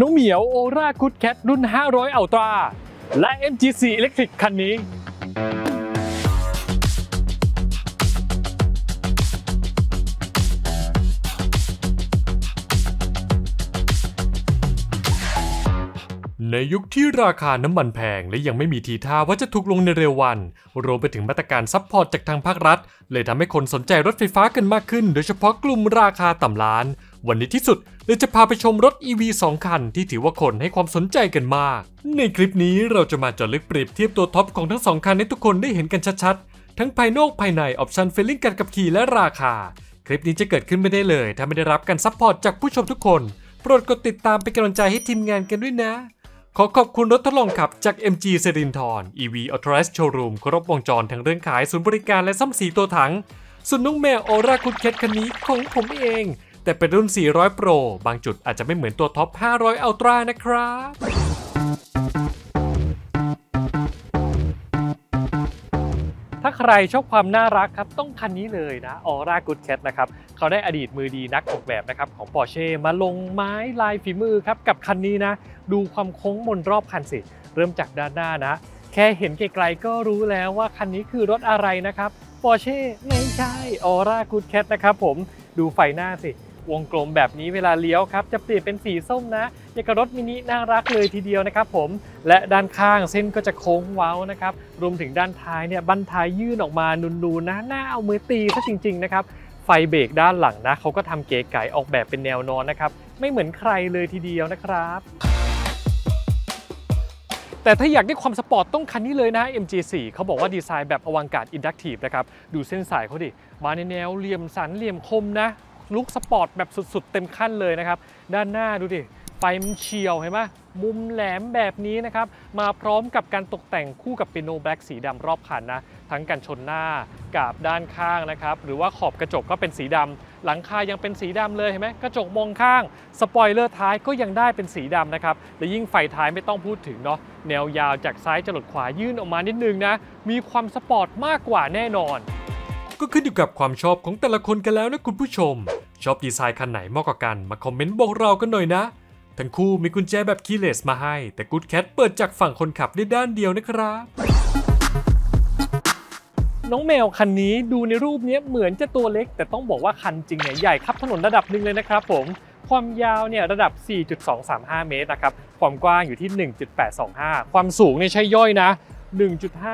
น้องเหมียว ORA Good Cat รุ่น 500 Ultra และ MG4 Electric คันนี้ ในยุคที่ราคาน้ำมันแพงและยังไม่มีทีท่าว่าจะถูกลงในเร็ววัน รวมไปถึงมาตรการ support จากทางภาครัฐ เลยทำให้คนสนใจรถไฟฟ้ากันมากขึ้น โดยเฉพาะกลุ่มราคาต่ำล้าน วันนี้ที่สุดเลยจะพาไปชมรถ EV 2 คัน ที่ถือว่าคนให้ความสนใจกันมาก ในคลิปนี้เราจะมาเจาะลึกเปรียบเทียบตัวท็อปของทั้งสองคันให้ทุกคนได้เห็นกันชัดๆ ทั้งภายนอกภายใน option feeling การขับขี่และราคา คลิปนี้จะเกิดขึ้นไม่ได้เลย ถ้าไม่ได้รับการ support จากผู้ชมทุกคน โปรดกดติดตามเป็นกำลังใจให้ทีมงานกันด้วยนะ ขอขอบคุณรถทดลองขับจาก MG เซรินทร EV Authorized Showroom ครบวงจรทั้งเรื่องขายศูนย์บริการและซ่อมสีตัวถังส่วนน้องแมวออร่าคุดเคทคันนี้ของผมเอง แต่เป็นรุ่น 400 Pro บางจุดอาจจะไม่เหมือนตัวท็อป 500 Ultra นะครับถ้าใครชอบความน่ารักครับ ต้องคันนี้เลยนะออร่ากูดแคทนะครับ เขาได้อดีตมือดีนักออกแบบนะครับ ของ Porsche มาลงไม้ลายฝีมือครับ กับคันนี้นะ ดูความโค้งมนรอบคันสิ เริ่มจากด้านหน้านะ แค่เห็นไกลๆก็รู้แล้วว่าคันนี้คือรถอะไรนะครับ Porsche ไม่ใช่ออร่ากูดแคทนะครับผมดูไฟหน้าสิ วงกลมแบบนี้เวลาเลี้ยวครับจะเปลี่ยนเป็นสีส้มนะอย่างกับรถมินิน่ารักเลยทีเดียวนะครับผมและด้านข้างเส้นก็จะโค้งเว้านะครับรวมถึงด้านท้ายเนี่ยบั้นท้ายยื่นออกมานูนๆนะหน้าเอามือตีซะจริงๆนะครับไฟเบรกด้านหลังนะเขาก็ทำเก๋ไก๋ออกแบบเป็นแนวนอนนะครับไม่เหมือนใครเลยทีเดียวนะครับแต่ถ้าอยากได้ความสปอร์ตต้องคันนี้เลยนะ MG4 เขาบอกว่าดีไซน์แบบ avant-garde inductive นะครับ ดูเส้นสายเขาดิ มาในแนวเหลี่ยมสันเหลี่ยมคมนะ look สปอร์ตแบบสุดๆ เต็มขั้นเลยนะครับ ด้านหน้าดูดิไฟมันเฉี่ยวเห็นไหมมุมแหลมแบบนี้นะครับ มาพร้อมกับการตกแต่งคู่กับ piano black สีดำรอบคันนะ ทั้งกันชนหน้ากับด้านข้างนะครับ หรือว่าขอบกระจกก็เป็นสีดำหลังคายังเป็นสีดำเลยเห็นไหมกระจกมองข้าง สปอยเลอร์ท้ายก็ยังได้เป็นสีดำนะครับ และยิ่งไฟท้ายไม่ต้องพูดถึงเนาะแนวยาวจากซ้ายจรดขวายื่นออกมานิดนึงนะมีความสปอร์ตมากกว่าแน่นอน ก็ขึ้นอยู่กับความชอบของแต่ละคนกันแล้วนะคุณผู้ชม ชอบดีไซน์คันไหนมากกว่ากันมาคอมเมนต์บอกเรากันหน่อยนะ ทั้งคู่มีกุญแจแบบ keyless มาให้ แต่ Good Cat เปิดจากฝั่งคนขับได้ด้านเดียวนะครับน้องแมวคันนี้ดูในรูปเนี้ยเหมือนจะตัวเล็ก แต่ต้องบอกว่าคันจริงเนี่ยใหญ่คับถนนระดับหนึ่งเลยนะครับผมความยาวเนี่ยระดับ 4.235 เมตรนะครับ ความกว้างอยู่ที่ 1.825 ความสูงเนี่ยใช่ย่อยนะ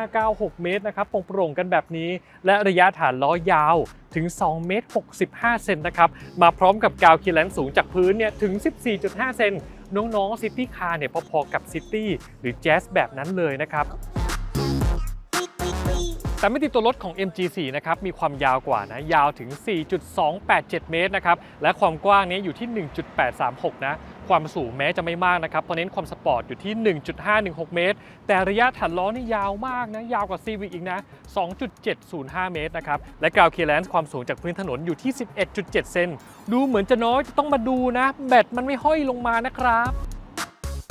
1.596 เมตรนะครับโปร่งๆกันแบบนี้ และระยะฐานล้อยาวถึง 2 เมตร 65 เซนนะครับ มาพร้อมกับ ground clearance สูงจากพื้นเนี่ยถึง 14.5 เซน น้องๆ city car เนี่ยพอๆกับ City หรือแจ๊สแบบนั้นเลยนะครับแต่ไม่ติดตัวรถของ MG4 นะครับมีความยาวกว่านะยาวถึง 4.287 เมตรนะครับและความกว้างเนี้อยู่ที่ 1.836 นะ ความสูงแม้จะไม่มากนะครับเพราะเน้นความสปอร์ตอยู่ที่ 1.516 เมตร แต่ระยะถันล้อนี่ยาวมากนะยาวกว่า Civic อีกนะ 2.705 เมตรนะครับและกราวเคลียร์ความสูงจากพื้นถนนอยู่ที่ 11.7 เซนดูเหมือนจะน้อยจะต้องมาดูนะ แบตมันไม่ห้อยลงมานะครับ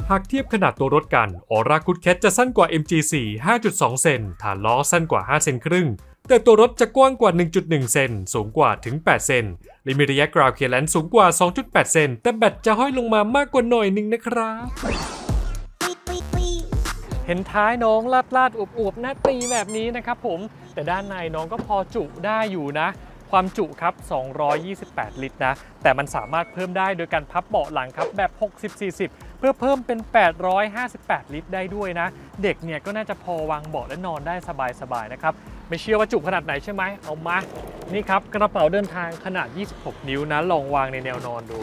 หากเทียบขนาดตัวรถกันออร่าคุดแคทจะสั้นกว่า MG4 5.2 เซน ฐานล้อสั้นกว่า 5 เซนครึ่ง แต่ตัวรถจะกว้างกว่า 1.1 เซน สูงกว่าถึง 8 เซน และมีระยะกราวเคลียร์สูงกว่า 2.8 เซน แต่แบตจะห้อยลงมามากกว่าหน่อยหนึงนะครับ เห็นท้ายน้องลาดลาดๆอวบๆหน้าตีแบบนี้นะครับผม แต่ด้านในน้องก็พอจุได้อยู่นะ ความจุครับ 228 ลิตรนะ แต่มันสามารถเพิ่มได้โดยการพับเบาะหลังครับแบบ 60-40เพื่อเพิ่มเป็น 858 ลิตรได้ด้วยนะ เด็กเนี่ยก็น่าจะพอวางเบาะและนอนได้สบายๆนะครับ ไม่เชื่อว่าจุขนาดไหนใช่ไหมเอามา นี่ครับกระเป๋าเดินทางขนาด 26 นิ้วนะลองวางในแนวนอนดู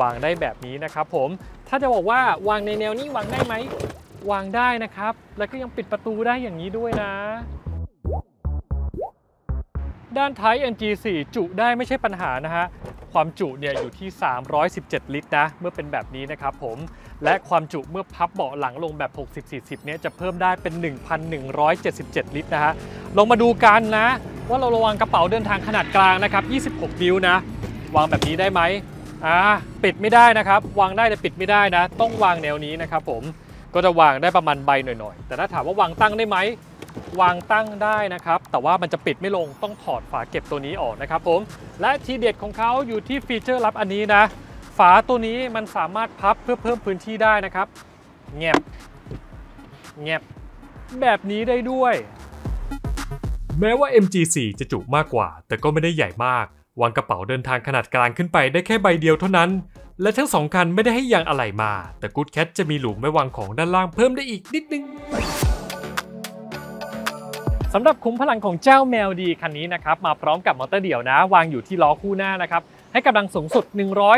วางได้แบบนี้นะครับผมถ้าจะบอกว่าวางในแนวนี้วางได้ไหมวางได้นะครับ แล้วก็ยังปิดประตูได้อย่างนี้ด้วยนะ ด้านท้าย NG4 จุได้ไม่ใช่ปัญหานะฮะ ความจุเนี่ยอยู่ที่ 317 ลิตรนะ เมื่อเป็นแบบนี้นะครับผม และความจุเมื่อพับเบาะหลังลงแบบ 60-40 เนี่ยจะเพิ่มได้เป็น 1,177 ลิตรนะฮะ ลองมาดูกันนะ ว่าเราระวังกระเป๋าเดินทางขนาดกลางนะครับ 26 นิ้วนะ วางแบบนี้ได้ไหมอ่าปิดไม่ได้นะครับ วางได้แต่ปิดไม่ได้นะ ต้องวางแนวนี้นะครับผม ก็จะวางได้ประมาณใบหน่อยๆ แต่ถ้าถามว่าวางตั้งได้ไหม วางตั้งได้นะครับ แต่ว่ามันจะปิดไม่ลงต้องถอดฝาเก็บตัวนี้ออกนะครับผม และทีเด็ดของเขาอยู่ที่ฟีเจอร์ลับอันนี้นะ ฝาตัวนี้มันสามารถพับเพื่อเพิ่มพื้นที่ได้นะครับเงียบเงียบแบบนี้ได้ด้วย แม้ว่า MG4 จะจุมากกว่า แต่ก็ไม่ได้ใหญ่มาก วางกระเป๋าเดินทางขนาดกลางขึ้นไปได้แค่ใบเดียวเท่านั้น และทั้งสองคันไม่ได้ให้ยางอะไหล่มา แต่ Good Cat จะมีหลุมไว้วางของด้านล่างเพิ่มได้อีกนิดนึง สำหรับคุ้มพลังของเจ้าแมวดีคันนี้นะครับมาพร้อมกับมอเตอร์เดี่ยวนะ วางอยู่ที่ล้อคู่หน้านะครับให้กำลังสูงสุด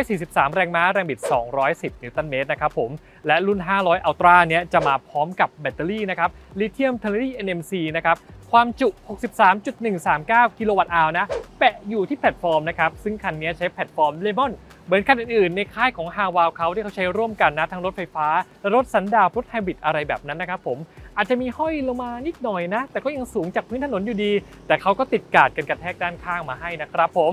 143 แรงม้า แรงบิด 210 นิวตันเมตรนะครับผม และรุ่น 500 Ultra เนี้ยจะมาพร้อมกับแบตเตอรี่นะครับลิเธียม ternary NMC นะครับ ความจุ 63.139 กิโลวัตต์อาวนะ แปะอยู่ที่แพลตฟอร์มนะครับ ซึ่งคันนี้ใช้แพลตฟอร์มเลมอนเหมือนคันอื่นๆ ในค่ายของฮาวาวเขาที่เขาใช้ร่วมกันนะ ทั้งรถไฟฟ้า รถสันดาปรถไฮบริดอะไรแบบนั้นนะครับผม อาจจะมีห้อยลงมานิดหน่อยนะ แต่ก็ยังสูงจากพื้นถนนอยู่ดี แต่เขาก็ติดกาดกันกระแทกด้านข้างมาให้นะครับผม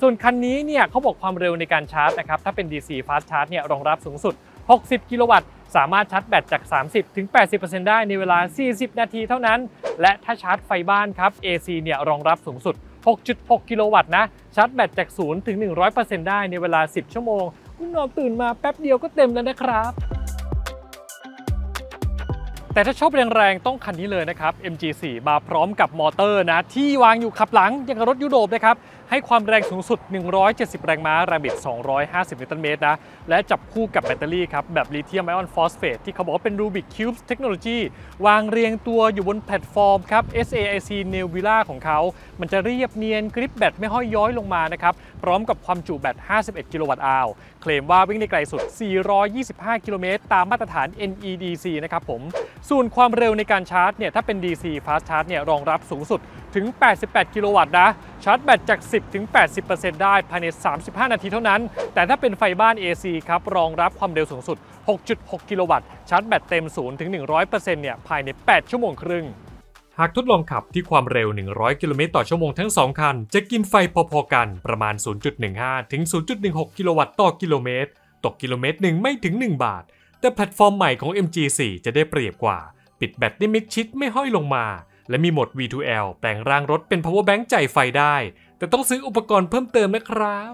ส่วนคันนี้เนี่ยเขาบอกความเร็วในการชาร์จนะครับถ้าเป็น DC Fast Charge เนี่ยรองรับสูงสุด 60 กิโลวัตต์ สามารถชาร์จแบตจาก30ถึง 80%ได้ในเวลา 40 นาทีเท่านั้น และถ้าชาร์จไฟบ้านครับ AC เนี่ยรองรับสูงสุด 6.6 กิโลวัตต์นะ ชาร์จแบตจาก 0 ถึง 100%ได้ในเวลา 10 ชั่วโมง คุณนอนตื่นมาแป๊บเดียวก็เต็มแล้วนะครับแต่ถ้าชอบแรงๆ ต้องคันนี้เลยนะครับ MG4 มาพร้อมกับมอเตอร์นะ ที่วางอยู่ขับหลังอย่างกับรถยุโรปนะครับให้ความแรงสูงสุด 170 แรงม้าแรงบิด250 นิวตันเมตรนะ และจับคู่กับแบตเตอรี่ครับ แบบลิเธียม iron phosphate ที่เขาบอกว่าเป็น Rubik Cubes Technology วางเรียงตัวอยู่บนแพลตฟอร์มครับ SAIC Nebula ของเขา มันจะเรียบเนียนกริบแบตไม่ห้อยย้อยลงมานะครับ พร้อมกับความจุแบต 51 กิโลวัตต์อาวเคลมว่าวิ่งได้ไกลสุด 425 กิโลเมตร ตามมาตรฐาน NEDC นะครับผม ส่วนความเร็วในการชาร์จเนี่ย ถ้าเป็น DC Fast Charge เนี่ย รองรับสูงสุดถึง 88 กิโลวัตต์นะ ชาร์จแบตจาก 10 ถึง 80%ได้ภายใน 35 นาทีเท่านั้น แต่ถ้าเป็นไฟบ้าน AC ครับ รองรับความเร็วสูงสุด 6.6 กิโลวัตต์ ชาร์จแบตเต็ม 0 ถึง 100%เนี่ย ภายใน 8 ชั่วโมงครึ่ง หากทดลองขับที่ความเร็ว 100 กิโลเมตรต่อชั่วโมงทั้ง 2 คัน จะกินไฟพอๆกัน ประมาณ 0.15 ถึง 0.16 กิโลวัตต์ต่อกิโลเมตร ตกกิโลเมตรหนึ่งไม่ถึง 1 บาท แต่แพลตฟอร์มใหม่ของ MG4 จะได้เปรียบกว่า ปิดแบตได้มิดชิดไม่ห้อยลงมา และมีโหมด V2L แปลงร่างรถเป็น power bank จ่ายไฟได้ แต่ต้องซื้ออุปกรณ์เพิ่มเติมนะครับ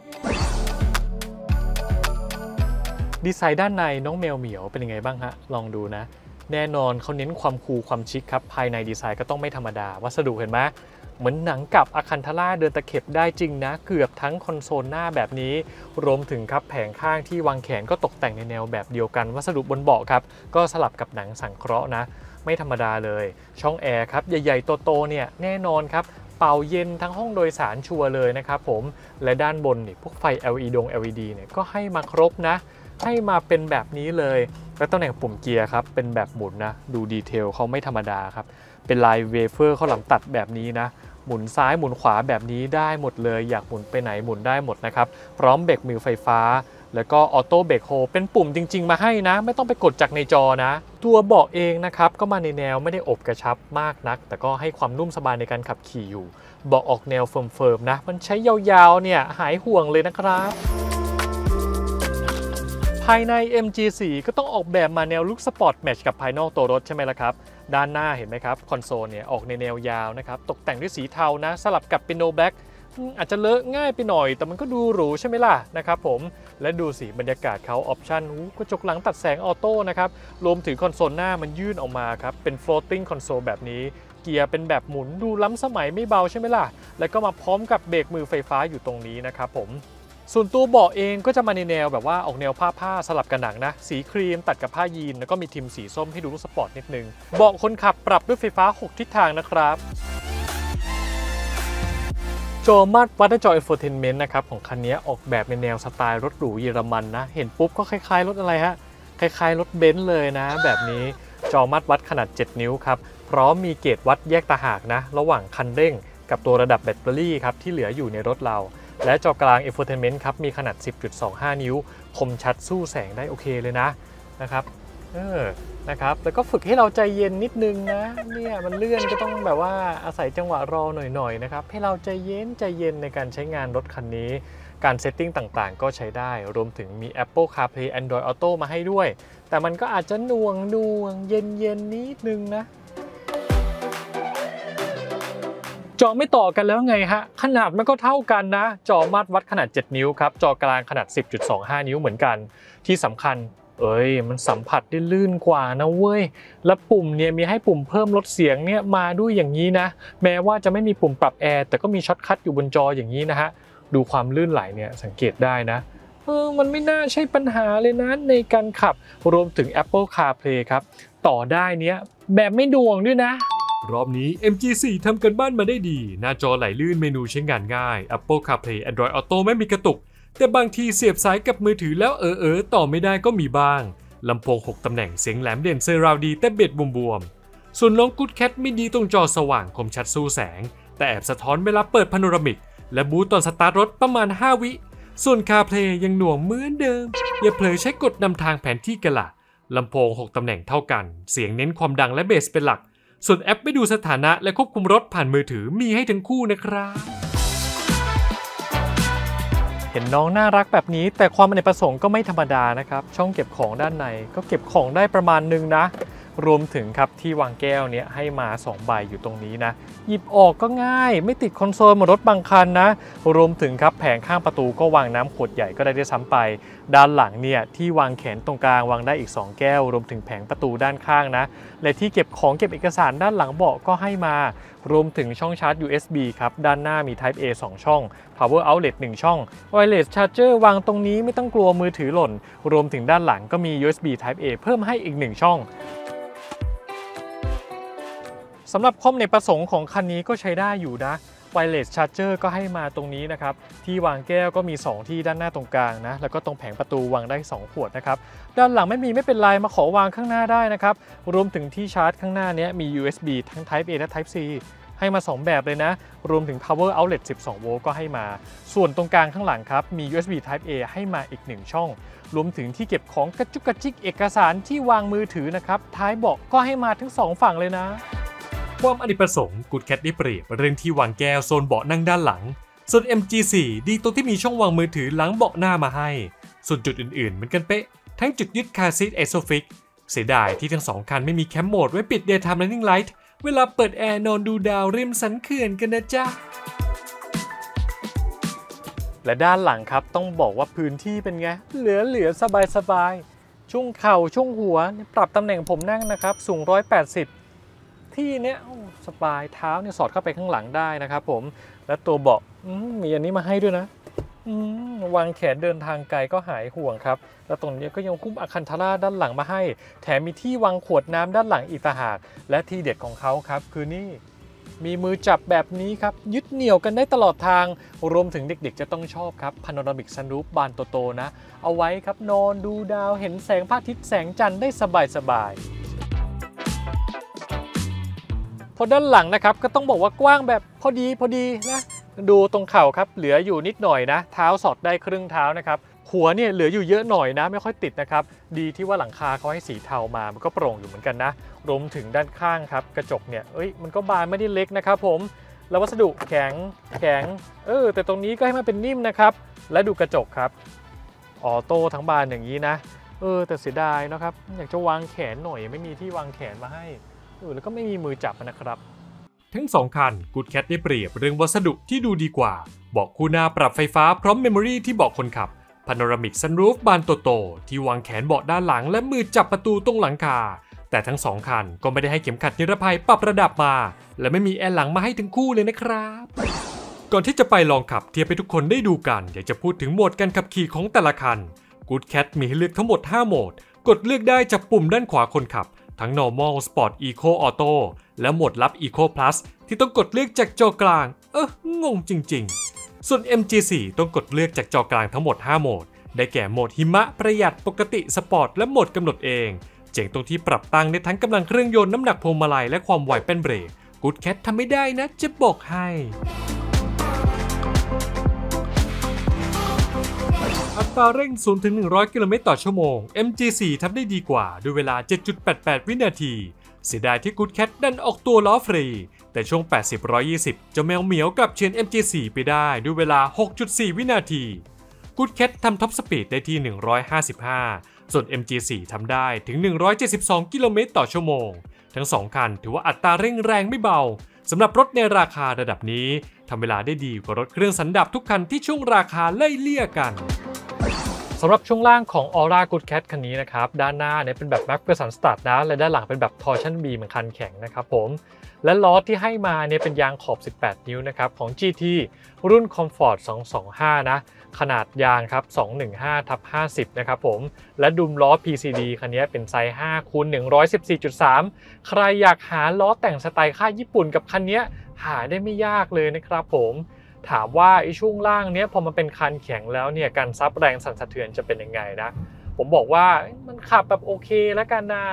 ดีไซน์ด้านในน้องแมวเหมียวเป็นยังไงบ้างฮะ ลองดูนะ แน่นอนเขาเน้นความคูลความชิคครับ ภายในดีไซน์ก็ต้องไม่ธรรมดา วัสดุเห็นไหมเหมือนหนังกับอาคันทาร่าเดินตะเข็บได้จริงนะ เกือบทั้งคอนโซลหน้าแบบนี้ รวมถึงครับแผงข้างที่วางแขนก็ตกแต่งในแนวแบบเดียวกัน วัสดุบนเบาะครับ ก็สลับกับหนังสังเคราะห์นะ ไม่ธรรมดาเลย ช่องแอร์ครับใหญ่ๆโตๆเนี่ยแน่นอนครับเป่าเย็นทั้งห้องโดยสารชัวร์เลยนะครับผมและด้านบนนี่พวกไฟ LED ดง LED เนี่ยก็ให้มาครบนะให้มาเป็นแบบนี้เลย และตำแหน่งปุ่มเกียร์ครับ เป็นแบบหมุนนะ ดูดีเทลเขาไม่ธรรมดาครับ เป็นลายเวเฟอร์ข้าวหลามตัดแบบนี้นะ หมุนซ้ายหมุนขวาแบบนี้ได้หมดเลย อยากหมุนไปไหนหมุนได้หมดนะครับ พร้อมเบรกมือไฟฟ้า แล้วก็ Auto Brake Hold เป็นปุ่มจริง ๆ มาให้นะ ไม่ต้องไปกดจากในจอนะ ตัวเบาะเองนะครับ ก็มาในแนวไม่ได้โอบกระชับมากนัก แต่ก็ให้ความนุ่มสบายในการขับขี่อยู่ เบาะออกแนว firm ๆนะ มันใช้ยาวๆเนี่ยหายห่วงเลยนะครับ ภายใน MG4 ก็ต้องออกแบบมาแนว look สปอร์ต match กับภายนอกตัวรถใช่ไหมล่ะครับด้านหน้าเห็นไหมครับคอนโซลเนี่ยออกในแนวยาวนะครับตกแต่งด้วยสีเทานะ สลับกับ Piano Black อาจจะเลอะง่ายไปหน่อย แต่มันก็ดูหรูใช่ไหมล่ะนะครับผมและดูสีบรรยากาศเขาออปชั่นกระจกหลังตัดแสง auto นะครับรวมถึงคอนโซลหน้ามันยื่นออกมาครับเป็น floating console แบบนี้เกียร์เป็นแบบหมุนดูล้ำสมัยไม่เบาใช่ไหมล่ะ แล้วก็มาพร้อมกับเบรกมือไฟฟ้าอยู่ตรงนี้นะครับผม ส่วนตัวเบาะเองก็จะมาในแนวแบบว่าออกแนวผ้าผ้าสลับกับหนังนะ สีครีมตัดกับผ้ายีน แล้วก็มี trim สีส้มให้ดูสปอร์ตนิดนึง เบาะคนขับปรับด้วยไฟฟ้า 6 ทิศทางนะครับ จอมาตรวัดและจอ infotainment นะครับของคันนี้ออกแบบในแนวสไตล์รถหรูเยอรมันนะ เห็นปุ๊บก็คล้ายๆ รถอะไรฮะ คล้ายๆ รถเบนซ์เลยนะ แบบนี้จอมาตรวัดขนาด 7 นิ้วครับ พร้อมมีเกจวัดแยกต่างหากนะ ระหว่างคันเร่งกับตัวระดับแบตเตอรี่ครับที่เหลืออยู่ในรถเรา และจอกลาง infotainment ครับมีขนาด 10.25 นิ้ว คมชัดสู้แสงได้โอเคเลยนะนะครับ เออนะครับแล้วก็ฝึกให้เราใจเย็นนิดนึงนะเนี่ยมันเลื่อนก็ต้องแบบว่าอาศัยจังหวะรอหน่อยๆนะครับให้เราใจเย็นใจเย็นในการใช้งานรถคันนี้ การ setting ต่างๆ ก็ใช้ได้ รวมถึงมี Apple CarPlay Android Auto มาให้ด้วย แต่มันก็อาจจะหน่วงหน่วงเย็นเย็นๆนิดนึงนะจจอไม่ต่อกันแล้วไงฮะ ขนาดมันก็เท่ากันนะ จอมาตรวัดขนาด 7 นิ้วครับ จอกลางขนาด 10.25 นิ้วเหมือนกัน ที่สำคัญ เอ้ยมันสัมผัสได้ลื่นกว่านะเว้ย และปุ่มเนี่ยมีให้ปุ่มเพิ่มลดเสียงเนี่ยมาด้วยอย่างนี้นะ แม้ว่าจะไม่มีปุ่มปรับแอร์แต่ก็มี shortcut อยู่บนจออย่างนี้นะฮะ ดูความลื่นไหลเนี่ยสังเกตได้นะเออมันไม่น่าใช่ปัญหาเลยนะในการขับรวมถึง Apple CarPlay ครับ ต่อได้เนี้ยแบบไม่ดวงด้วยนะ รอบนี้ MG4 ทำกันบ้านมาได้ดี หน้าจอไหลลื่นเมนูใช้งานง่าย Apple CarPlay Android Auto ไม่มีกระตุก แต่บางทีเสียบสายกับมือถือแล้วเออเออต่อไม่ได้ก็มีบ้างลำโพง 6 ตำแหน่งเสียงแหลมเด่นเซราวดีแต่เบ็ดบวมๆ ส่วนน้อง Good Cat ไม่ดีตรงจอสว่างคมชัดสู้แสง แต่แอบสะท้อนเวลาเปิดพาโนรามิก และบูตตอนสตาร์ทรถประมาณ 5 วิ ส่วน CarPlay ยังหน่วงเหมือนเดิม อย่าเผลอใช้กดนำทางแผนที่กันละลำโพง 6 ตำแหน่งเท่ากัน เสียงเน้นความดังและเบสเป็นหลัก ส่วนแอปไม่ดูสถานะและควบคุมรถผ่านมือถือมีให้ทั้งคู่นะครับ เห็นน้องน่ารักแบบนี้ แต่ความอเนกประสงค์ก็ไม่ธรรมดานะครับ ช่องเก็บของด้านในก็เก็บของได้ประมาณนึงนะ รวมถึงครับที่วางแก้วเนี้ยให้มา 2 ใบอยู่ตรงนี้นะ หยิบออกก็ง่าย ไม่ติดคอนโซลเหมือนรถบางคันนะ รวมถึงครับแผงข้างประตูก็วางน้ำขวดใหญ่ก็ได้ด้วยซ้ำไป ด้านหลังเนี่ยที่วางแขนตรงกลางวางได้อีก 2 แก้ว รวมถึงแผงประตูด้านข้างนะ และที่เก็บของเก็บเอกสารด้านหลังเบาะก็ให้มา รวมถึงช่องชาร์จ USB ครับด้านหน้ามี Type A 2 ช่อง Power Outlet 1 ช่อง Wireless Charger วางตรงนี้ไม่ต้องกลัวมือถือหล่น รวมถึงด้านหลังก็มี USB Type A เพิ่มให้อีก 1 ช่อง สำหรับความในประสงค์ของคันนี้ก็ใช้ได้อยู่นะ Wireless Charger ก็ให้มาตรงนี้นะครับ ที่วางแก้วก็มี 2 ที่ด้านหน้าตรงกลางนะ แล้วก็ตรงแผงประตูวางได้ 2 ขวดนะครับ ด้านหลังไม่มีไม่เป็นไรมาขอวางข้างหน้าได้นะครับ รวมถึงที่ชาร์จข้างหน้านี้มี USB ทั้ง Type A และ Type C ให้มา 2 แบบเลยนะ รวมถึง Power Outlet 12 โวลต์ก็ให้มา ส่วนตรงกลางข้างหลังครับ มี USB Type A ให้มาอีก 1 ช่อง รวมถึงที่เก็บของกระจุกกระจิกเอกสารที่วางมือถือนะครับ ท้ายเบาะก็ให้มาทั้ง 2 ฝั่งเลยนะ ความอเนกประสงค์ Good Cat ได้เปรียบเรื่องที่วางแก้วโซนเบาะนั่งด้านหลัง ส่วน MG4 ดีตรงที่มีช่องวางมือถือหลังเบาะหน้ามาให้ ส่วนจุดอื่นๆเหมือนกันเป๊ะ ทั้งจุดยึด car seat ISOFIX เสียดายที่ทั้งสองคันไม่มี camp mode ไว้ปิด Daytime Running Light เวลาเปิดแอร์นอนดูดาวริมสันเขื่อนกันนะจ๊ะและด้านหลังครับต้องบอกว่าพื้นที่เป็นไง เหลือเหลือสบายสบายช่วงเข่าช่วงหัว ปรับตำแหน่งผมนั่งนะครับ สูง 180 ที่เนี้ยสบายเท้าเนี่ยสอดเข้าไปข้างหลังได้นะครับผมและตัวเบาะมีอันนี้มาให้ด้วยนะวางแขนเดินทางไกลก็หายห่วงครับ แล้วตรงนี้ก็ยังหุ้ม Alcantara ด้านหลังมาให้ แถมมีที่วางขวดน้ำด้านหลังอีกต่างหาก และที่เด็ดของเขาครับ คือนี่มีมือจับแบบนี้ครับ ยึดเหนี่ยวกันได้ตลอดทาง รวมถึงเด็กๆ จะต้องชอบครับ panoramic sunroof บานโตๆนะ เอาไว้ครับนอนดูดาวเห็นแสงพระอาทิตย์แสงจันทร์ได้สบายๆ พอด้านหลังนะครับก็ต้องบอกว่ากว้างแบบพอดีพอดีนะดูตรงเข่าครับเหลืออยู่นิดหน่อยนะ เท้าสอดได้ครึ่งเท้านะครับหัวเนี่ยเหลืออยู่เยอะหน่อยนะไม่ค่อยติดนะครับ ดีที่ว่าหลังคาเขาให้สีเทามามันก็โปร่งอยู่เหมือนกันนะรวมถึงด้านข้างครับ กระจกเนี่ยเอ้ยมันก็บานไม่ได้เล็กนะครับผมแล้ววัสดุแข็งแข็งเออแต่ตรงนี้ก็ให้มันเป็นนิ่มนะครับ และดูกระจกครับ auto ทั้งบานอย่างนี้นะ เออแต่เสียดายนะครับ อยากจะวางแขนหน่อยไม่มีที่วางแขนมาให้ แล้วก็ไม่มีมือจับนะครับ ทั้งสองคัน Good Cat ได้เปรียบเรื่องวัสดุที่ดูดีกว่าเบาะคู่หน้าปรับไฟฟ้าพร้อม memory ที่เบาะคนขับ panoramic sunroof บานโตๆที่วางแขนเบาะด้านหลังและมือจับประตูตรงหลังคา แต่ทั้งสองคันก็ไม่ได้ให้เข็มขัดนิรภัยปรับระดับมา และไม่มีแอร์หลังมาให้ทั้งคู่เลยนะครับ ก่อนที่จะไปลองขับเทียบให้ทุกคนได้ดูกัน อยากจะพูดถึงโหมดการขับขี่ของแต่ละคัน Good Cat มีให้เลือกทั้งหมด 5 โหมด กดเลือกได้จากปุ่มด้านขวาคนขับ ทั้ง normal sport eco auto และโหมดลับ eco plus ที่ต้องกดเลือกจากจอกลาง เอองงจริง ๆ ส่วน MG4 ต้องกดเลือกจากจอกลางทั้งหมด 5 โหมด ได้แก่โหมดหิมะประหยัดปกติสปอร์ตและโหมดกำหนดเอง เจ๋งตรงที่ปรับตั้งได้ทั้งกำลังเครื่องยนต์น้ำหนักพวงมาลัยและความไวเป็นเบรก Good Cat ทำไม่ได้นะจะบอกให้ ตราเร่ง0ถึง100 กิโลเมตรต่อชั่วโมง MG4 ทำได้ดีกว่าด้วยเวลา 7.88 วินาที เสียดายที่ Good Cat ดันออกตัวล้อฟรี แต่ช่วง 80-120เจ้าแมวเหมียวกับเชน MG4 ไปได้ด้วยเวลา 6.4 วินาที Good Cat ทำท็อปสปีดได้ที่ 155 ส่วน MG4 ทำได้ถึง 172 กิโลเมตรต่อชั่วโมง ทั้งสองคันถือว่าอัตราเร่งแรงไม่เบาสำหรับรถในราคาระดับนี้ทำเวลาได้ดีกว่ารถเครื่องสันดาปทุกคันที่ช่วงราคาไล่เลี่ยกัน สำหรับช่วงล่างของ Aura Good Cat คันนี้นะครับ ด้านหน้าเนี่ยเป็นแบบ m a c p e r s o n Stud นะและด้านหลังเป็นแบบ Torsion B เหมือนคันแข็งนะครับผม และล้อที่ให้มาเนี่ยเป็นยางขอบ 18 นิ้วนะครับของ GT รุ่น Comfort 225 นะ ขนาดยางครับ 215ทับ50 นะครับผม และดุมล้อ PCD คันนี้เป็นไซส์5คูณ114.3 ใครอยากหาล้อแต่งสไตล์ค่ายญี่ปุ่นกับคันนี้หาได้ไม่ยากเลยนะครับผม ถามว่าไอ้ช่วงล่างเนี้ยพอมันเป็นคันแข็งแล้วเนี่ยการซับแรงสั่นสะเทือนจะเป็นยังไงนะ ผมบอกว่ามันขับแบบโอเคแล้วกันนะ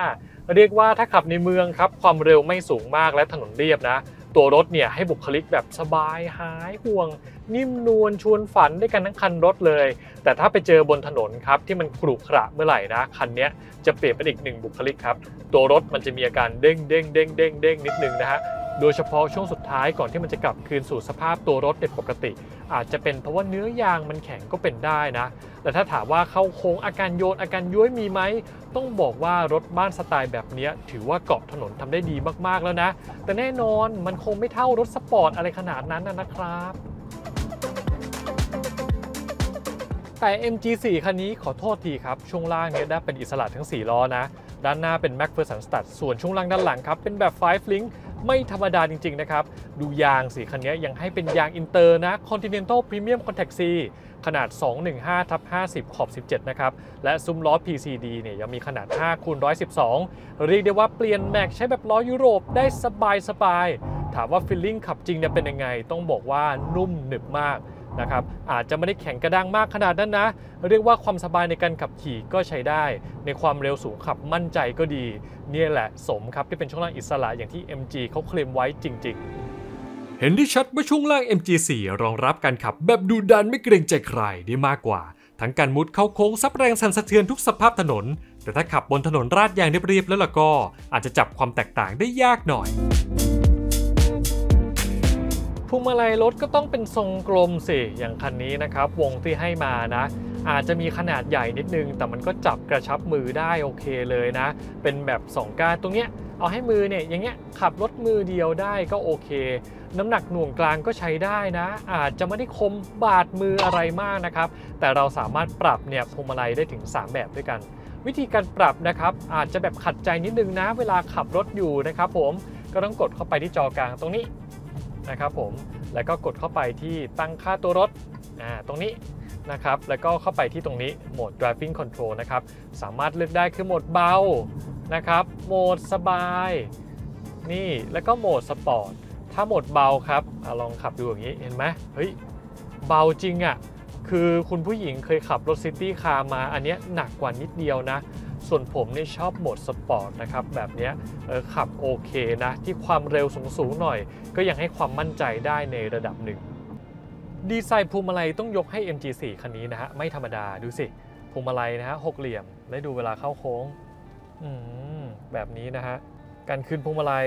เรียกว่าถ้าขับในเมืองครับความเร็วไม่สูงมากและถนนเรียบนะ ตัวรถเนี่ยให้บุคลิกแบบสบายหายห่วง นิ่มนวลชวนฝันด้วยกันทั้งคันรถเลย แต่ถ้าไปเจอบนถนนครับที่มันกรุขระเมื่อไหร่นะคันเนี้ยจะเปลี่ยนเป็นอีกหนึ่งบุคลิกครับตัวรถมันจะมีอาการเด้งเด้งเด้งเด้งเด้งนิดนึงนะฮะ โดยเฉพาะช่วงสุดท้ายก่อนที่มันจะกลับคืนสู่สภาพตัวรถเป็นปกติ อาจจะเป็นเพราะว่าเนื้อยางมันแข็งก็เป็นได้นะ แต่ถ้าถามว่าเข้าโค้งอาการโยนอาการย้วยมีไหม ต้องบอกว่ารถบ้านสไตล์แบบนี้ถือว่าเกาะถนนทำได้ดีมากๆแล้วนะ แต่แน่นอนมันคงไม่เท่ารถสปอร์ตอะไรขนาดนั้นนะครับ แต่ MG4 คันนี้ขอโทษทีครับ ช่วงล่างเนี่ยได้เป็นอิสระทั้ง 4 ล้อนะ ด้านหน้าเป็น McPherson Strut ส่วนช่วงล่างด้านหลังครับ เป็นแบบ 5 Link ไม่ธรรมดาจริง ๆ นะครับ ดูยางสิคันนี้ยังให้เป็นยางอินเตอร์นะ Continental Premium Contact C ขนาด 215ทับ50 ขอบ 17 นะครับ และซุ้มล้อ PCD เนี่ยยังมีขนาด5คูณ112 เรียกได้ว่าเปลี่ยนแม็กใช้แบบล้อยุโรปได้สบายๆถามว่าฟีลลิ่งขับจริงเนี่ยเป็นยังไงต้องบอกว่านุ่มหนึบมาก นะครับอาจจะไม่ได้แข็งกระด้างมากขนาดนั้นนะ เรียกว่าความสบายในการขับขี่ก็ใช้ได้ ในความเร็วสูงขับมั่นใจก็ดี เนี่ยแหละสมครับที่เป็นช่วงล่างอิสระอย่างที่ MG เขาเคลมไว้จริง ๆเห็นได้ชัดว่าช่วงล่าง MG4 รองรับการขับแบบดูดันไม่เกรงใจใครได้มากกว่า ทั้งการมุดเข้าโค้งซับแรงสั่นสะเทือนทุกสภาพถนน แต่ถ้าขับบนถนนราดยางเรียบๆแล้วล่ะก็ อาจจะจับความแตกต่างได้ยากหน่อย พวงมาลัยรถก็ต้องเป็นทรงกลมสิอย่างคันนี้นะครับ วงที่ให้มานะ อาจจะมีขนาดใหญ่นิดนึง แต่มันก็จับกระชับมือได้โอเคเลยนะ เป็นแบบ2ก้านตรงเนี้ยเอาให้มือเนี่ยอย่างเงี้ยขับรถมือเดียวได้ก็โอเค น้ำหนักหน่วงกลางก็ใช้ได้นะ อาจจะไม่ได้คมบาดมืออะไรมากนะครับ แต่เราสามารถปรับเนี่ยพวงมาลัยได้ถึง 3 แบบด้วยกัน วิธีการปรับนะครับ อาจจะแบบขัดใจนิดนึงนะ เวลาขับรถอยู่นะครับผมก็ต้องกดเข้าไปที่จอกลางตรงนี้ นะครับผมแล้วก็กดเข้าไปที่ตั้งค่าตัวรถอ่าตรงนี้นะครับแล้วก็เข้าไปที่ตรงนี้โหมด driving control นะครับสามารถเลือกได้คือโหมดเบานะครับโหมดสบายนี่แล้วก็โหมดสปอร์ตถ้าโหมดเบาครับอลองขับดูอย่างนี้เห็นไหมเฮ้ยเบาจริงอะ่ะคือคุณผู้หญิงเคยขับรถ city car มาอันนี้หนักกว่านิดเดียวนะ ส่วนผมนี่ชอบโหมดสปอร์ตนะครับแบบนี้ขับโอเคนะ ที่ความเร็วสูงๆหน่อย ก็ยังให้ความมั่นใจได้ในระดับหนึ่ง ดีไซน์พวงมาลัยต้องยกให้ MG4 คันนี้นะฮะ ไม่ธรรมดาดูสิพวงมาลัยนะฮะหกเหลี่ยมและดูเวลาเข้าโค้งอืมแบบนี้นะฮะ การคืนพวงมาลัย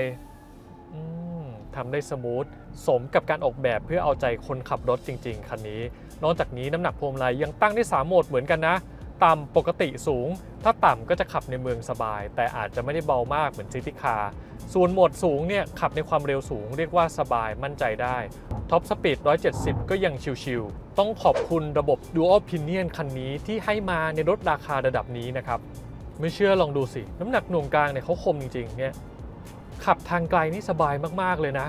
อืมทำได้ smooth สมกับการออกแบบเพื่อเอาใจคนขับรถจริง ๆ คันนี้ นอกจากนี้น้ำหนักพวงมาลัยยังตั้งได้3โหมดเหมือนกันนะ ต่ำปกติสูง ถ้าต่ำก็จะขับในเมืองสบาย แต่อาจจะไม่ได้เบามากเหมือน city car ส่วนโหมดสูงเนี่ยขับในความเร็วสูงเรียกว่าสบายมั่นใจได้ top speed 170 ก็ยังชิวๆ ต้องขอบคุณระบบ Dual Pinion คันนี้ที่ให้มาในรถราคาระดับนี้นะครับ ไม่เชื่อลองดูสิ น้ำหนักหน่วงกลางเนี่ยเขาคมจริงๆ เนี่ย ขับทางไกลนี่สบายมากๆเลยนะ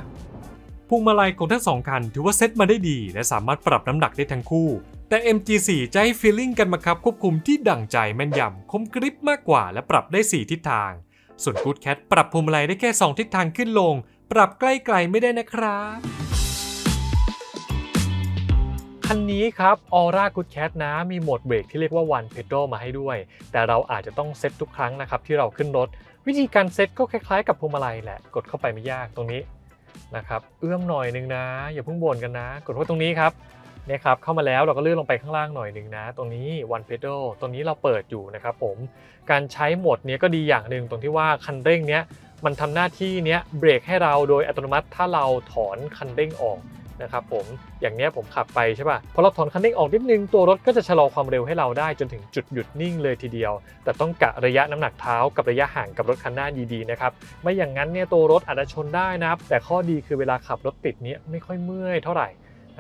พวงมาลัยของทั้งสองคันถือว่าเซ็ตมาได้ดี และสามารถปรับน้ำหนักได้ทั้งคู่ แต่ MG4 จะให้ฟีลลิ่งกันบังคับควบคุมที่ดั่งใจแม่นยำคมกริบมากกว่าและปรับได้ 4 ทิศทาง ส่วน Good Cat ปรับพวงมาลัยได้แค่ 2 ทิศทางขึ้นลง ปรับใกล้ไกลไม่ได้นะครับคันนี้ครับ Aura Good Cat นะ มีโหมดเบรกที่เรียกว่า One Pedal มาให้ด้วย แต่เราอาจจะต้องเซตทุกครั้งนะครับที่เราขึ้นรถ วิธีการเซตก็คล้ายๆกับพวงมาลัยแหละ กดเข้าไปไม่ยากตรงนี้นะครับ เอื้อมหน่อยนึงนะ อย่าเพิ่งบ่นกันนะ กดเข้าตรงนี้ครับ นี่ยครับเข้ามาแล้วเราก็เลื่อนลงไปข้างล่างหน่อยหนึ่งนะ ตรงนี้ One Pedal ตรงนี้เราเปิดอยู่นะครับผมการใช้โหมดนี้ก็ดีอย่างหนึ่งตรงที่ว่าคันเร่งเนี้ยมันทำหน้าที่เนี้ยเบรกให้เราโดยอัตโนมัติถ้าเราถอนคันเร่งออกนะครับผมอย่างเนี้ยผมขับไปใช่ป่ะพอเราถอนคันเร่งออกนิดนึงตัวรถก็จะชะลอความเร็วให้เราได้จนถึงจุดหยุดนิ่งเลยทีเดียว แต่ต้องกะระยะน้ำหนักเท้ากับระยะห่างกับรถคันหน้าดีๆนะครับไม่อย่างนั้นเนี่ยตัวรถอาจจะชนได้นะครับแต่ข้อดีคือเวลาขับรถติดเนี้ยไม่ค่อยเมื่อยเท่าไหร่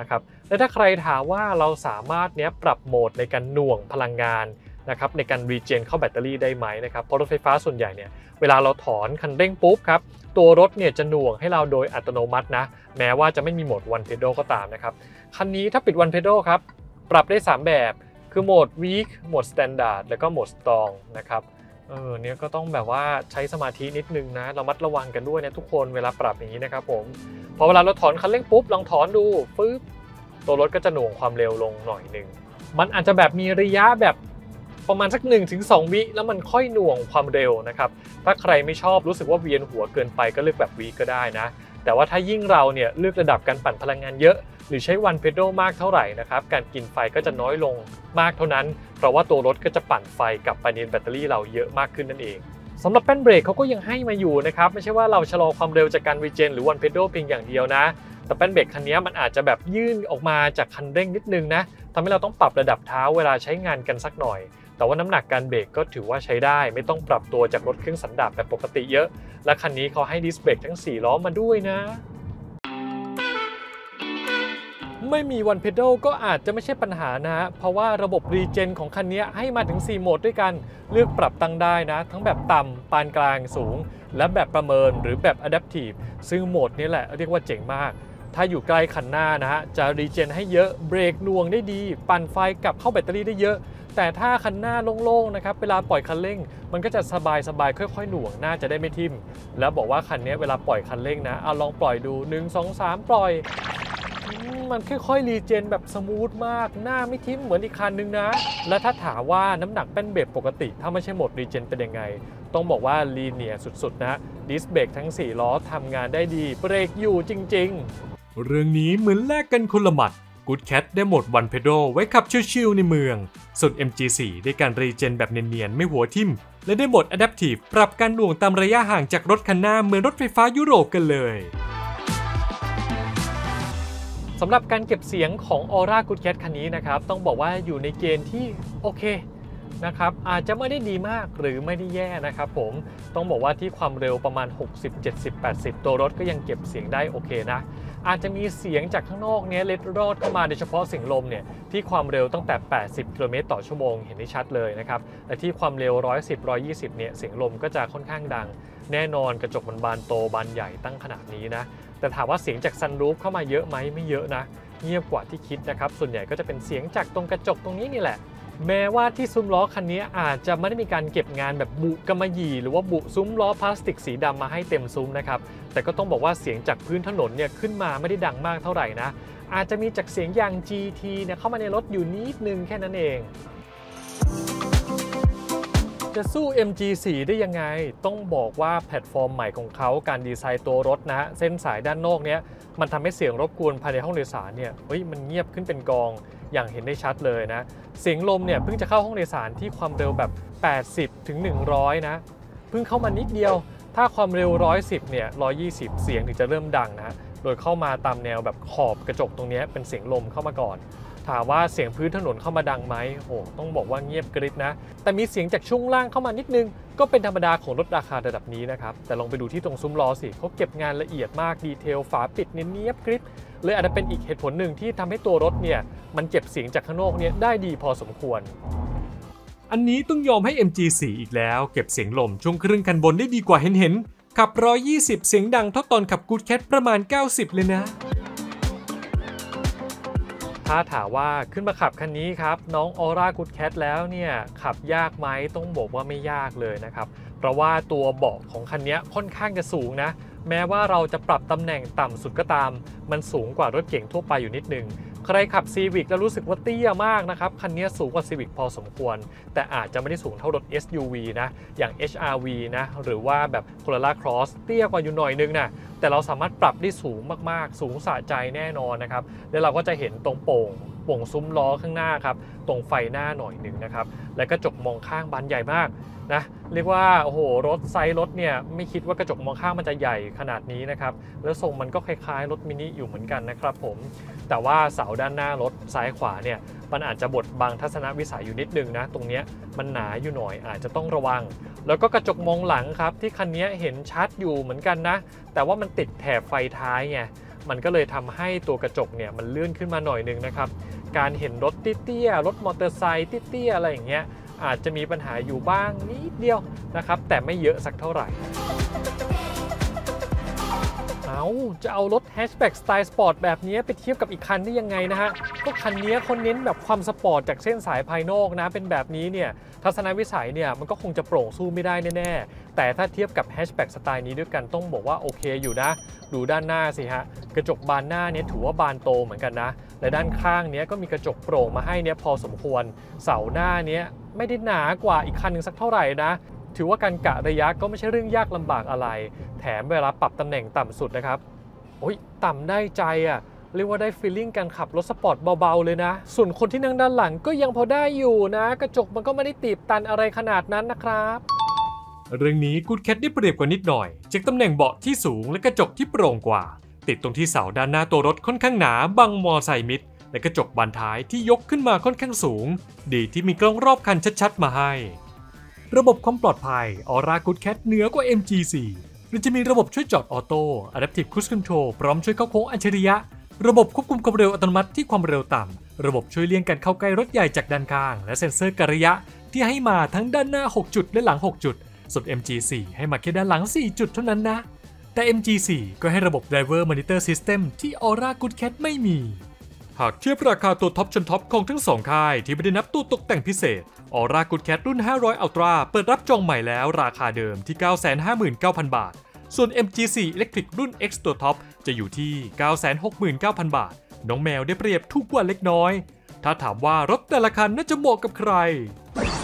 นะครับและถ้าใครถามว่าเราสามารถเนี้ยปรับโหมดในการหน่วงพลังงานนะครับในการรีเจนเข้าแบตเตอรี่ได้ไหมนะครับเพราะรถไฟฟ้าส่วนใหญ่เนี่ยเวลาเราถอนคันเร่งปุ๊บครับตัวรถเนี่ยจะหน่วงให้เราโดยอัตโนมัตินะแม้ว่าจะไม่มีโหมด one pedal ก็ตามนะครับคันนี้ถ้าปิด one pedal ครับปรับได้ 3 แบบคือโหมด weak โหมด standard แล้วก็โหมด strong นะครับ เออเนี่ยก็ต้องแบบว่าใช้สมาธินิดนึงนะเรามัดระวังกันด้วยนะทุกคนเวลาปรับอย่างนี้นะครับผมพอเวลาเราถอนคันเร่งปุ๊บลองถอนดูปึ๊บตัวรถก็จะหน่วงความเร็วลงหน่อยหนึ่งมันอาจจะแบบมีระยะแบบประมาณสัก1-2ถึงวิ แล้วมันค่อยหน่วงความเร็วนะครับ ถ้าใครไม่ชอบรู้สึกว่าเวียนหัวเกินไปก็เลือกแบบวีก็ได้นะ แต่ว่าถ้ายิ่งเราเนี่ยเลือกระดับการปั่นพลังงานเยอะ หรือใช้วันเพด a มากเท่าไหร่นะครับการกินไฟก็จะน้อยลงมากเท่านั้น เพราะว่าตัวรถก็จะปั่นไฟกลับไปในแบตเตอรี่เราเยอะมากขึ้นนั่นเองสำหรับแป้นเบรกเขาก็ยังให้มาอยู่นะครับไม่ใช่ว่าเราชะลอความเร็วจากการวีเจนหรือวันเพด a เพียงอย่างเดียวนะ แต่แป้นเบรกคันนี้มันอาจจะแบบยื่นออกมาจากคันเร่งนิดนึงนะทำให้เราต้องปรับระดับเท้าเวลาใช้งานกันสักหน่อย แต่ว่าน้ำหนักการเบรกก็ถือว่าใช้ได้ ไม่ต้องปรับตัวจากรถเครื่องสันดาปแบบปกติเยอะ และคันนี้เขาให้ดิสเบรกทั้ง 4 ล้อมาด้วยนะ ไม่มีวันเพด a ก็อาจจะไม่ใช่ปัญหานะฮะ เพราะว่าระบบรีเจนของคันนี้ให้มาถึง 4 โหมดด้วยกัน เลือกปรับตั้งได้นะ ทั้งแบบต่ำปานกลางสูง และแบบประเมินหรือแบบ Adaptive ซึ่งโหมดนี้แหละเรียกว่าเจ๋งมาก ถ้าอยู่ใกล้คันหน้านะฮะ จะรีเจนให้เยอะเบรกน่วงได้ดี ปั่นไฟกลับเข้าแบตเตอรี่ได้เยอะ แต่ถ้าคันหน้าโล่งๆนะครับเวลาปล่อยคันเร่ง มันก็จะสบายๆค่อยๆหน่วงน่าจะได้ไม่ทิ่มแล้วบอกว่าคันนี้เวลาปล่อยคันเร่งนะเอาลองปล่อยดู 1 2 3 ปล่อย มันค่อยๆ regen แบบ smooth มาก หน้าไม่ทิ่มเหมือนอีกคันนึงนะ และถ้าถามว่าน้ำหนักแป้นเบรกปกติ ถ้าไม่ใช่โหมด regen เป็นยังไง ต้องบอกว่า linear สุดๆ นะดิสเบรกทั้ง 4 ล้อทำงานได้ดีเบรกอยู่จริง ๆ เรื่องนี้เหมือนแลกกันคนละหมัด Good Cat ได้โหมด one pedal ไว้ขับชิวๆในเมือง ส่วน MG4 ได้การ regen แบบเนียนๆ ไม่หัวทิ่ม และได้โหมด Adaptive ปรับการหน่วงตามระยะห่างจากรถคันหน้าเหมือนรถไฟฟ้ายุโรปกันเลย สำหรับการเก็บเสียงของ Aura Good Cat คันนี้นะครับ ต้องบอกว่าอยู่ในเกณฑ์ที่โอเคนะครับอาจจะไม่ได้ดีมากหรือไม่ได้แย่นะครับผมต้องบอกว่าที่ความเร็วประมาณ 60 70 80 ตัวรถก็ยังเก็บเสียงได้โอเคนะ อาจจะมีเสียงจากข้างนอกเนี้ยเล็ดรอดเข้ามาโดยเฉพาะเสียงลมเนี่ยที่ความเร็วตั้งแต่ 80 กิโลเมตรต่อชั่วโมงเห็นได้ชัดเลยนะครับแต่ที่ความเร็ว 110 120 เนี่ยเสียงลมก็จะค่อนข้างดัง แน่นอนกระจกมันบานโตบานใหญ่ตั้งขนาดนี้นะ แต่ถามว่าเสียงจากซันรูฟเข้ามาเยอะไหมไม่เยอะนะ เงียบกว่าที่คิดนะครับ ส่วนใหญ่ก็จะเป็นเสียงจากตรงกระจกตรงนี้นี่แหละ แม้ว่าที่ซุ้มล้อคันนี้อาจจะไม่ได้มีการเก็บงานแบบบุกำมะหยี่หรือว่าบุซุ้มล้อพลาสติกสีดำมาให้เต็มซุ้มนะครับ แต่ก็ต้องบอกว่าเสียงจากพื้นถนนเนี่ยขึ้นมาไม่ได้ดังมากเท่าไหร่นะ อาจจะมีจากเสียงยาง GT เนี่ยเข้ามาในรถอยู่นิดนึงแค่นั้นเอง จะสู้ MG4 ได้ยังไง ต้องบอกว่าแพลตฟอร์มใหม่ของเขาการดีไซน์ตัวรถนะฮะเส้นสายด้านนอกเนี้ยมันทำให้เสียงรบกวนภายในห้องโดยสารเนี่ยเฮ้ยมันเงียบขึ้นเป็นกองอย่างเห็นได้ชัดเลยนะ เสียงลมเนี่ยเพิ่งจะเข้าห้องโดยสารที่ความเร็วแบบ 80 ถึง 100 นะ เพิ่งเข้ามานิดเดียว ถ้าความเร็ว 110 เนี่ย 120 เสียงถึงจะเริ่มดังนะ โดยเข้ามาตามแนวแบบขอบกระจกตรงนี้เป็นเสียงลมเข้ามาก่อน ถามว่าเสียงพื้นถนนเข้ามาดังไหมโอ้ต้องบอกว่าเงียบกริบนะ แต่มีเสียงจากช่วงล่างเข้ามานิดนึง ก็เป็นธรรมดาของรถราคาระดับนี้นะครับ แต่ลองไปดูที่ตรงซุ้มล้อสิเขาเก็บงานละเอียดมากดีเทลฝาปิดเนียบกริบเลยอาจจะเป็นอีกเหตุผลหนึ่งที่ทำให้ตัวรถเนี่ยมันเก็บเสียงจากข้างนอกเนี่ยได้ดีพอสมควร อันนี้ต้องยอมให้ MG4 อีกแล้ว เก็บเสียงลมช่วงครึ่งคันบนได้ดีกว่าเห็นเห็นๆขับ 120 เสียงดังเท่าตอนขับ Good Cat ประมาณ 90 เลยนะ ถ้าถามว่าขึ้นมาขับคันนี้ครับ น้อง Aura Good Cat แล้วเนี่ย ขับยากไหมต้องบอกว่าไม่ยากเลยนะครับ เพราะว่าตัวเบาะของคันนี้ค่อนข้างจะสูงนะ แม้ว่าเราจะปรับตำแหน่งต่ำสุดก็ตาม มันสูงกว่ารถเก่งทั่วไปอยู่นิดนึง ใครขับ Civic แล้วรู้สึกว่าเตี้ยมากนะครับ คันนี้สูงกว่า Civic พอสมควร แต่อาจจะไม่ได้สูงเท่ารถ SUV นะ อย่าง HRV นะ หรือว่าแบบ Corolla Cross เตี้ยกว่าอยู่หน่อยนึงนะแต่เราสามารถปรับได้สูงมากๆ สูงสะใจแน่นอนนะครับ และเราก็จะเห็นตรงโป่ง ป่งซุ้มล้อข้างหน้าครับ ตรงไฟหน้าหน่อยหนึ่งนะครับ และกระจกมองข้างบานใหญ่มากนะ เรียกว่าโอ้โหรถไซส์รถเนี่ยไม่คิดว่ากระจกมองข้างมันจะใหญ่ขนาดนี้นะครับ แล้วทรงมันก็คล้ายๆ รถมินิอยู่เหมือนกันนะครับผม แต่ว่าเสาด้านหน้ารถซ้ายขวาเนี่ยมันอาจจะบดบังทัศนวิสัยอยู่นิดนึงนะ ตรงเนี้ยมันหนาอยู่หน่อยอาจจะต้องระวัง แล้วก็กระจกมองหลังครับที่คันนี้เห็นชัดอยู่เหมือนกันนะ แต่ว่ามันติดแถบไฟท้ายไง มันก็เลยทำให้ตัวกระจกเนี่ยมันเลื่อนขึ้นมาหน่อยนึงนะครับ การเห็นรถเตี้ยๆรถมอเตอร์ไซค์เตี้ยๆอะไรอย่างเงี้ยอาจจะมีปัญหาอยู่บ้างนิดเดียวนะครับ แต่ไม่เยอะสักเท่าไหร่ เอาจะเอารถแฮชแบ็กสไตล์สปอร์ตแบบนี้ไปเทียบกับอีกคันได้ยังไงนะฮะ ก็คันนี้เขาเน้นแบบความสปอร์ตจากเส้นสายภายนอกนะ เป็นแบบนี้เนี่ย ทัศนวิสัยเนี่ย มันก็คงจะโปร่งสู้ไม่ได้แน่ ๆ แต่ถ้าเทียบกับแฮชแบ็กสไตล์นี้ด้วยกันต้องบอกว่าโอเคอยู่นะ ดูด้านหน้าสิฮะ กระจกบานหน้าเนี่ยถือว่าบานโตเหมือนกันนะ และด้านข้างเนี้ยก็มีกระจกโปร่งมาให้เนี่ยพอสมควร เสาหน้าเนี้ยไม่ได้หนากว่าอีกคันหนึงสักเท่าไหร่นะ ถือว่าการกะระยะก็ไม่ใช่เรื่องยากลำบากอะไร แถมเวลาปรับตำแหน่งต่ำสุดนะครับโอ้ยต่ำได้ใจอะ่ะเรียกว่าได้ feeling การขับรถสปอร์ตเบาๆเลยนะ ส่วนคนที่นั่งด้านหลังก็ยังพอได้อยู่นะ กระจกมันก็ไม่ได้ตีบตันอะไรขนาดนั้นนะครับ เรื่องนี้กูดแคทได้เปรียบกว่านิดหน่อย จากตำแหน่งเบาะที่สูงและกระจกที่โปร่งกว่า ติดตรงที่เสาด้านหน้าตัวรถค่อนข้างหนาบังมอไซค์มิดและกระจกบานท้ายที่ยกขึ้นมาค่อนข้างสูง ดีที่มีกล้องรอบคันชัดๆมาให้ ระบบความปลอดภัยออรากูดแคทเหนือกว่า MG4 โดยจะมีระบบช่วยจอดออโต้ Adaptive Cruise Control พร้อมช่วยเข้าโค้งอัจฉริยะ ระบบควบคุมความเร็วอัตโนมัติที่ความเร็วต่ำ ระบบช่วยเลี่ยงการเข้าใกล้รถใหญ่จากด้านข้าง และเซ็นเซอร์การระยะ ที่ให้มาทั้งด้านหน้า 6 จุดและหลัง 6 จุด ส่วน MG4 ให้มาแค่ด้านหลัง 4 จุดเท่านั้นนะ แต่ MG4 ก็ให้ระบบ Driver Monitor System ที่ ORA Good Cat ไม่มี หากเทียบราคาตัวท็อปชนท็อปของทั้งสองค่ายที่ไม่ได้นับตัวตกแต่งพิเศษ ORA Good Cat รุ่น 500 Ultra เปิดรับจองใหม่แล้วราคาเดิมที่ 959,000 บาท ส่วน MG4 Electric รุ่น X ตัวท็อปจะอยู่ที่ 969,000 บาท น้องแมวได้เปรียบถูกกว่าเล็กน้อย ถ้าถามว่ารถแต่ละคันน่าจะเหมาะกับใคร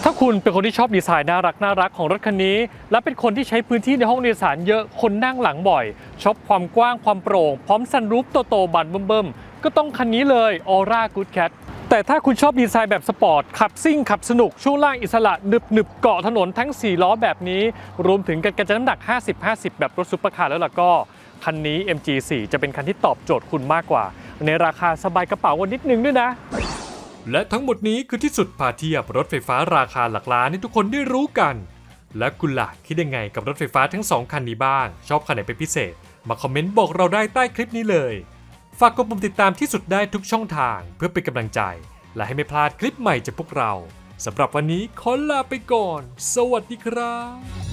ถ้าคุณเป็นคนที่ชอบดีไซน์น่ารักน่ารักของรถคันนี้ และเป็นคนที่ใช้พื้นที่ในห้องโดยสารเยอะคนนั่งหลังบ่อยชอบความกว้างความโปร่งพร้อมซันรูฟโตๆบันเบิ่มๆ ก็ต้องคันนี้เลย ORA Good Cat แต่ถ้าคุณชอบดีไซน์แบบสปอร์ต ขับซิ่ง ขับสนุก ช่วงล่างอิสระหนึบหนึบเกาะถนนทั้ง 4 ล้อแบบนี้ รวมถึงการกระจายน้ำหนัก 50-50 แบบรถซุปเปอร์คาร์แล้วล่ะก็ คันนี้ MG4 จะเป็นคันที่ตอบโจทย์คุณมากกว่า ในราคาสบายกระเป๋ากันนิดนึงด้วยนะ และทั้งหมดนี้คือที่สุดพาเทียบรถไฟฟ้าราคาหลักล้านที่ทุกคนได้รู้กัน และคุณล่ะคิดยังไงกับรถไฟฟ้าทั้งสองคันนี้บ้าง ชอบคันไหนเป็นพิเศษ มาคอมเมนต์บอกเราได้ใต้คลิปนี้เลย ฝากกดปุ่มติดตามที่สุดได้ทุกช่องทางเพื่อเป็นกำลังใจ และให้ไม่พลาดคลิปใหม่จากพวกเราสำหรับวันนี้ขอลาไปก่อน สวัสดีครับ